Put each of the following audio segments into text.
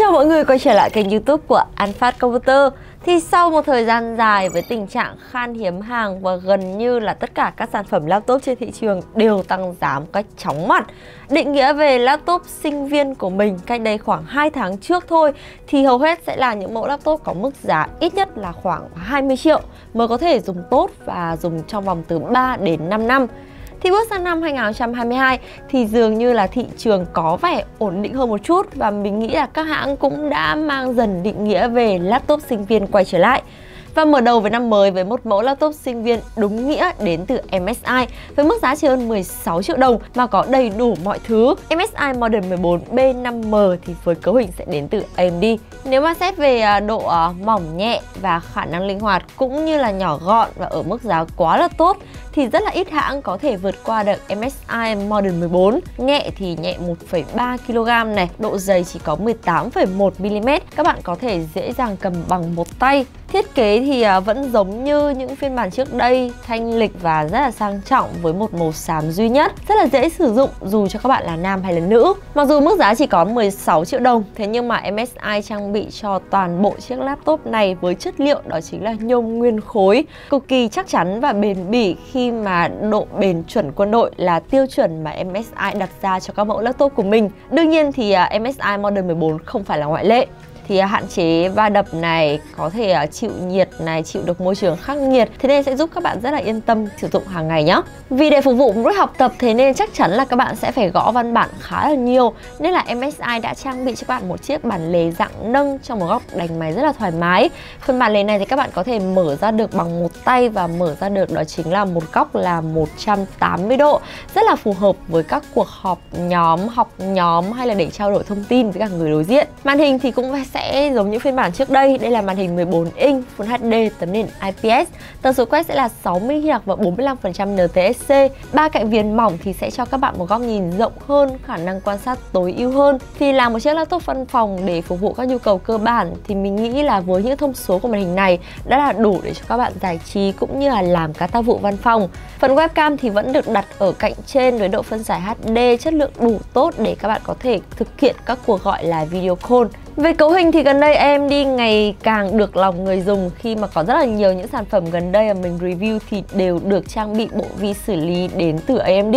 chào mọi người quay trở lại kênh youtube của Anfast Computer. Thì sau một thời gian dài với tình trạng khan hiếm hàng và gần như là tất cả các sản phẩm laptop trên thị trường đều tăng giá một cách chóng mặt, Định nghĩa về laptop sinh viên của mình cách đây khoảng 2 tháng trước thôi, Thì hầu hết sẽ là những mẫu laptop có mức giá ít nhất là khoảng 20 triệu, Mới có thể dùng tốt và dùng trong vòng từ 3 đến 5 năm thì bước sang năm 2022 thì dường như là thị trường có vẻ ổn định hơn một chút và mình nghĩ là các hãng cũng đã mang dần định nghĩa về laptop sinh viên quay trở lại. Và mở đầu với năm mới với một mẫu laptop sinh viên đúng nghĩa đến từ MSI với mức giá chỉ hơn 16 triệu đồng mà có đầy đủ mọi thứ. MSI Model 14 B5M thì với cấu hình sẽ đến từ AMD. Nếu mà xét về à, độ à, mỏng nhẹ và khả năng linh hoạt cũng như là nhỏ gọn và ở mức giá quá là tốt thì rất là ít hãng có thể vượt qua được MSI Model 14. Nhẹ thì nhẹ 1,3 kg này, độ dày chỉ có 18,1 mm. Các bạn có thể dễ dàng cầm bằng một tay. Thiết kế thì à, vẫn giống như những phiên bản trước đây, thanh lịch và rất là sang trọng với một màu xám duy nhất. Rất là dễ sử dụng dù cho các bạn là nam hay là nữ. Mặc dù mức giá chỉ có 16 triệu đồng, thế nhưng mà MSI trang bị cho toàn bộ chiếc laptop này với chất liệu đó chính là nhôm nguyên khối, cực kỳ chắc chắn và bền bỉ khi mà độ bền chuẩn quân đội là tiêu chuẩn mà MSI đặt ra cho các mẫu laptop của mình. Đương nhiên thì à, MSI Model 14 không phải là ngoại lệ thì hạn chế va đập này, có thể à, chịu nhiệt này, chịu được môi trường khắc nghiệt. Thế nên sẽ giúp các bạn rất là yên tâm sử dụng hàng ngày nhé vì để phục vụ mục đích học tập, thế nên chắc chắn là các bạn sẽ phải gõ văn bản khá là nhiều. Nên là MSI đã trang bị cho các bạn một chiếc bản lề dạng nâng trong một góc đánh máy rất là thoải mái. Phần bản lề này thì các bạn có thể mở ra được bằng một tay và mở ra được đó chính là một góc là 180 độ. Rất là phù hợp với các cuộc họp nhóm, học nhóm hay là để trao đổi thông tin với cả người đối diện. Màn hình thì cũng sẽ sẽ giống như phiên bản trước đây. Đây là màn hình 14 inch Full HD tấm nền IPS Tần số quét sẽ là 60 Hz và 45% NTSC ba cạnh viền mỏng thì sẽ cho các bạn một góc nhìn rộng hơn, khả năng quan sát tối ưu hơn. Thì là một chiếc laptop văn phòng để phục vụ các nhu cầu cơ bản thì mình nghĩ là với những thông số của màn hình này đã là đủ để cho các bạn giải trí cũng như là làm các tác vụ văn phòng. Phần webcam thì vẫn được đặt ở cạnh trên với độ phân giải HD chất lượng đủ tốt để các bạn có thể thực hiện các cuộc gọi là video call về cấu hình thì gần đây em đi ngày càng được lòng người dùng khi mà có rất là nhiều những sản phẩm gần đây mà mình review thì đều được trang bị bộ vi xử lý đến từ AMD.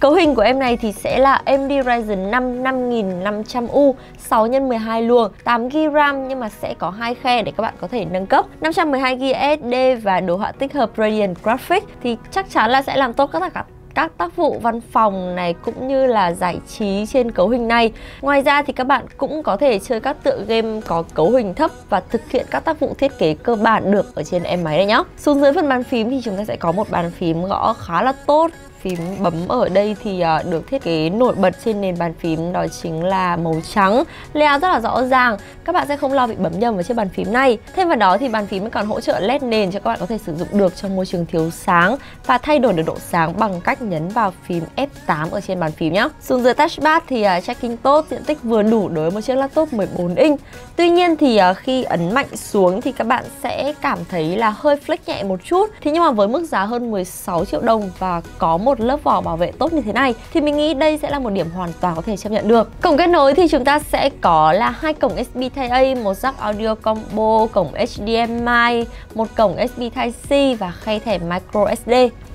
Cấu hình của em này thì sẽ là AMD Ryzen 5 5500U 6 x 12 luồng, 8GB RAM nhưng mà sẽ có hai khe để các bạn có thể nâng cấp, 512GB SSD và đồ họa tích hợp Radeon Graphics thì chắc chắn là sẽ làm tốt các tất cả các tác vụ văn phòng này cũng như là giải trí trên cấu hình này. Ngoài ra thì các bạn cũng có thể chơi các tựa game có cấu hình thấp và thực hiện các tác vụ thiết kế cơ bản được ở trên em máy này nhé. Xuống dưới phần bàn phím thì chúng ta sẽ có một bàn phím gõ khá là tốt phím bấm ở đây thì uh, được thiết kế nổi bật trên nền bàn phím đó chính là màu trắng. Layout rất là rõ ràng các bạn sẽ không lo bị bấm nhầm vào chiếc bàn phím này. Thêm vào đó thì bàn phím còn hỗ trợ led nền cho các bạn có thể sử dụng được trong môi trường thiếu sáng và thay đổi được độ sáng bằng cách nhấn vào phím F8 ở trên bàn phím nhé xuống dưới touchpad thì ờ, uh, tracking tốt diện tích vừa đủ đối với một chiếc laptop 14 inch. Tuy nhiên thì uh, khi ấn mạnh xuống thì các bạn sẽ cảm thấy là hơi flex nhẹ một chút. Thế nhưng mà với mức giá hơn 16 triệu đồng và có một một lớp vỏ bảo vệ tốt như thế này thì mình nghĩ đây sẽ là một điểm hoàn toàn có thể chấp nhận được. Cổng kết nối thì chúng ta sẽ có là hai cổng USB Type-A, một jack audio combo, cổng HDMI, một cổng USB Type-C và khay thẻ micro SD.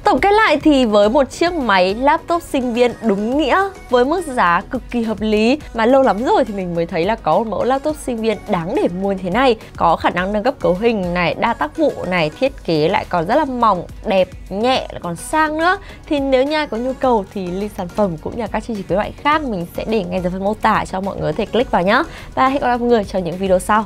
Tổng kết lại thì với một chiếc máy laptop sinh viên đúng nghĩa với mức giá cực kỳ hợp lý mà lâu lắm rồi thì mình mới thấy là có một mẫu laptop sinh viên đáng để mua như thế này. Có khả năng nâng cấp cấu hình này, đa tác vụ này, thiết kế lại còn rất là mỏng, đẹp, nhẹ lại còn sang nữa. Thì nếu như ai có nhu cầu thì link sản phẩm cũng như các chương trình khuyến mại khác mình sẽ để ngay dưới phần mô tả cho mọi người có thể click vào nhé và hẹn gặp lại mọi người trong những video sau.